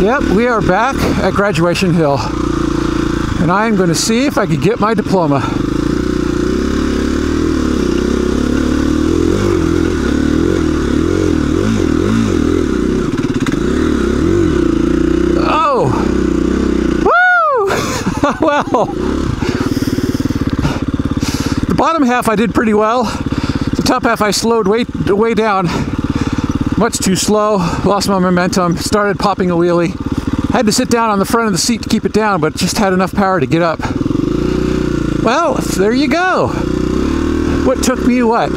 Yep, we are back at Graduation Hill. And I am going to see if I can get my diploma. Oh! Woo! well, the bottom half I did pretty well. The top half I slowed way, way down much too slow, lost my momentum, started popping a wheelie. Had to sit down on the front of the seat to keep it down, but just had enough power to get up. Well, there you go. What took me, what?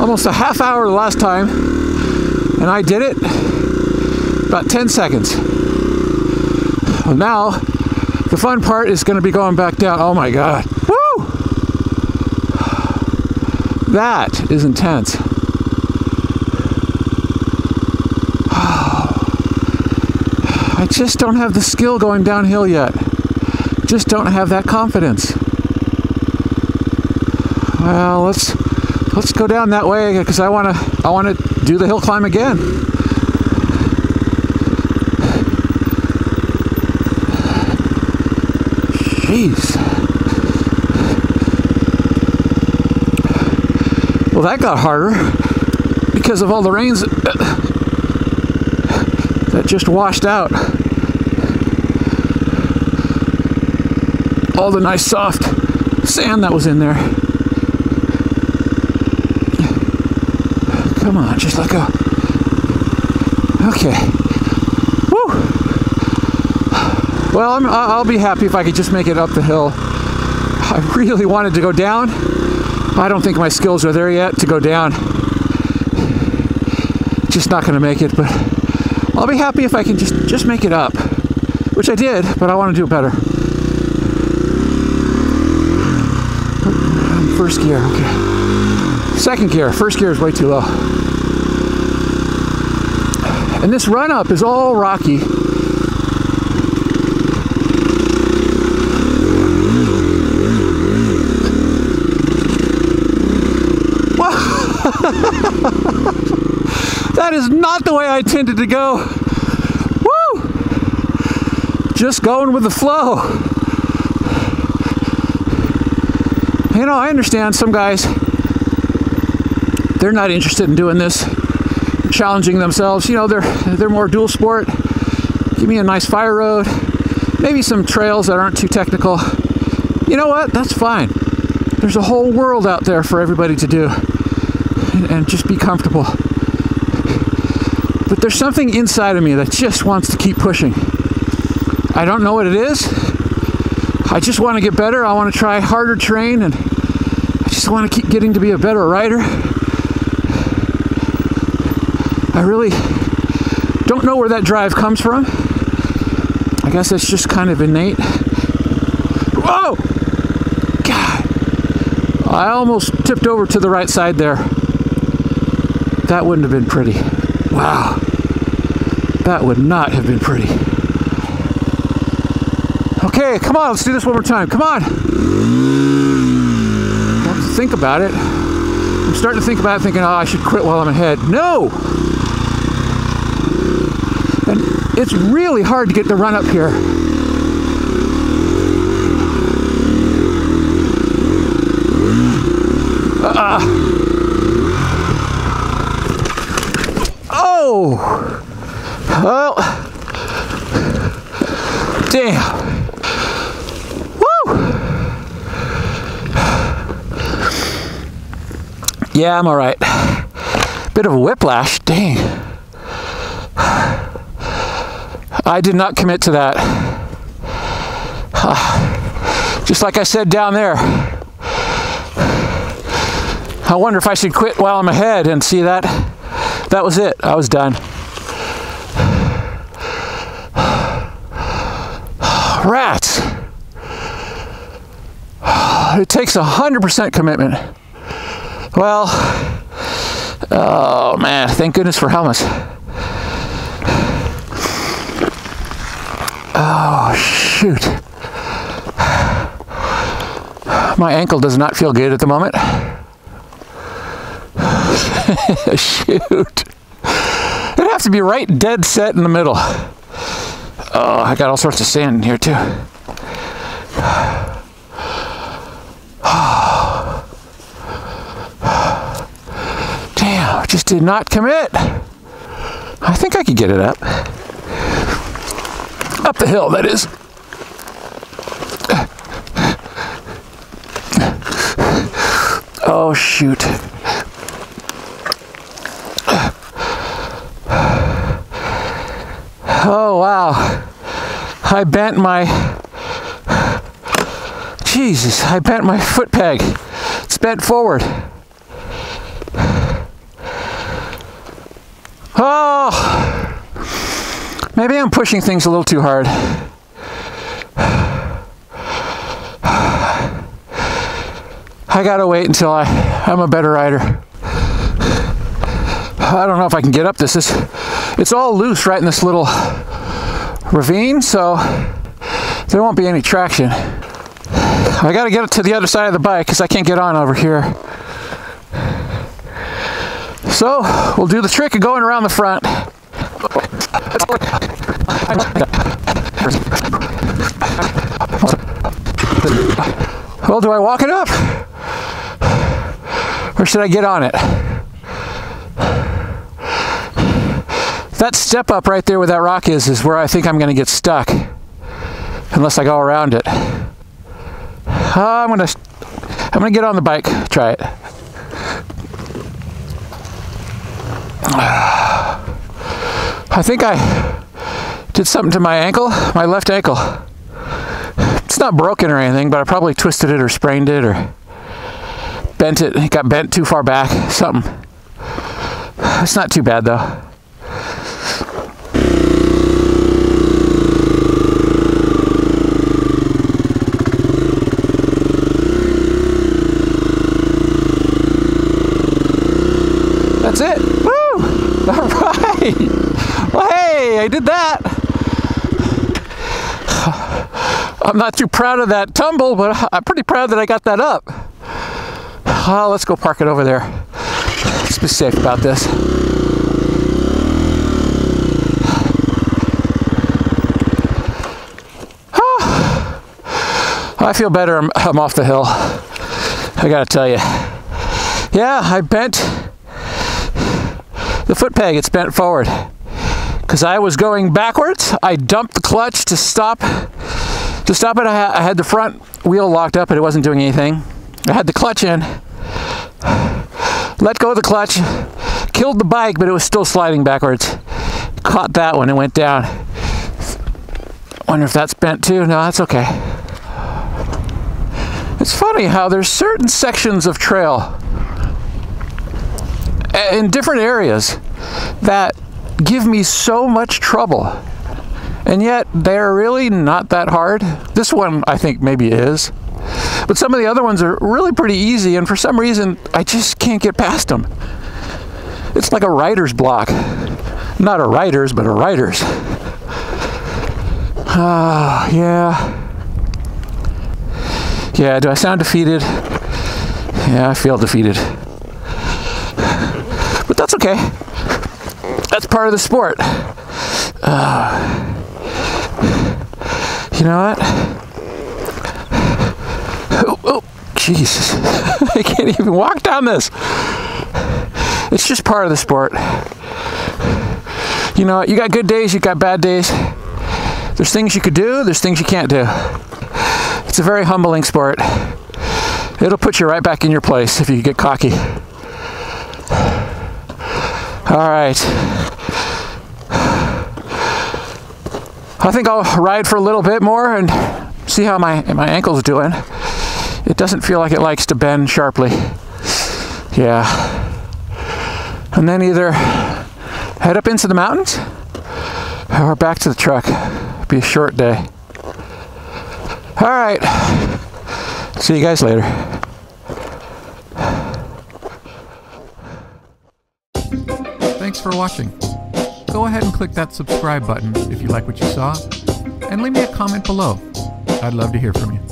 Almost a half hour the last time, and I did it about 10 seconds. Well, now, the fun part is going to be going back down. Oh my God. Woo! That is intense. I just don't have the skill going downhill yet. Just don't have that confidence. Well, let's let's go down that way because I want to I want to do the hill climb again. Jeez. Well, that got harder because of all the rains just washed out. All the nice soft sand that was in there. Come on, just let go. Okay. Woo. Well, I'm, I'll be happy if I could just make it up the hill. I really wanted to go down. I don't think my skills are there yet to go down. Just not going to make it, but I'll be happy if I can just just make it up, which I did, but I want to do it better. First gear, okay. Second gear, first gear is way too low. And this run up is all rocky. that is not the way I intended to go. Woo! Just going with the flow. You know, I understand some guys, they're not interested in doing this, challenging themselves. You know, they're they're more dual sport. Give me a nice fire road, maybe some trails that aren't too technical. You know what? That's fine. There's a whole world out there for everybody to do and, and just be comfortable. But there's something inside of me that just wants to keep pushing. I don't know what it is. I just want to get better. I want to try harder terrain and I just want to keep getting to be a better rider. I really don't know where that drive comes from. I guess it's just kind of innate. Whoa! God! I almost tipped over to the right side there. That wouldn't have been pretty. Wow. That would not have been pretty. Okay, come on, let's do this one more time. Come on. Don't think about it. I'm starting to think about it, thinking, oh, I should quit while I'm ahead. No! And it's really hard to get the run up here. Uh, oh! Well, damn. Woo! Yeah, I'm all right. Bit of a whiplash, dang. I did not commit to that. Just like I said down there. I wonder if I should quit while I'm ahead and see that. That was it. I was done. Rats. It takes a 100% commitment. Well, oh man, thank goodness for helmets. Oh, shoot. My ankle does not feel good at the moment. Shoot. It'd have to be right dead set in the middle. Oh, I got all sorts of sand in here too. Damn, just did not commit. I think I could get it up. Up the hill, that is. Oh, shoot. Oh, wow. I bent my. Jesus, I bent my foot peg. It's bent forward. Oh, maybe I'm pushing things a little too hard. I gotta wait until I, I'm a better rider. I don't know if I can get up this. It's, it's all loose right in this little ravine, so there won't be any traction. I gotta get it to the other side of the bike because I can't get on over here. So we'll do the trick of going around the front. Well, do I walk it up? Or should I get on it? That step up right there where that rock is is where I think I'm going to get stuck. Unless I go around it. I'm going to I'm going to get on the bike, try it. I think I did something to my ankle, my left ankle. It's not broken or anything, but I probably twisted it or sprained it or bent it. It got bent too far back, something. It's not too bad though. That's it. Woo! All right. Well, hey, I did that. I'm not too proud of that tumble, but I'm pretty proud that I got that up. Oh, let's go park it over there. Let's be safe about this. Oh, I feel better. I'm, I'm off the hill. I gotta tell you. Yeah, I bent the foot peg. It's bent forward because I was going backwards. I dumped the clutch to stop to stop it. I, I had the front wheel locked up and it wasn't doing anything. I had the clutch in, let go of the clutch, killed the bike, but it was still sliding backwards. Caught that one and went down. Wonder if that's bent too. No, that's okay. It's funny how there's certain sections of trail eh, in different areas that give me so much trouble. And yet they're really not that hard. This one I think maybe is. But some of the other ones are really pretty easy, and for some reason, I just can't get past them. It's like a writer's block. Not a writer's, but a writer's. Ah, uh, yeah. Yeah, do I sound defeated? Yeah, I feel defeated. But that's okay. That's part of the sport. Uh, you know what? oh, Jesus, I can't even walk down this. It's just part of the sport. You know, you got good days, you got bad days. There's things you could do, there's things you can't do. It's a very humbling sport. It'll put you right back in your place if you get cocky. All right. I think I'll ride for a little bit more and see how my my ankle's doing. It doesn't feel like it likes to bend sharply. Yeah. And then either head up into the mountains or back to the truck. Be a short day. All right. See you guys later. Thanks for watching. Go ahead and click that subscribe button if you like what you saw, and leave me a comment below. I'd love to hear from you.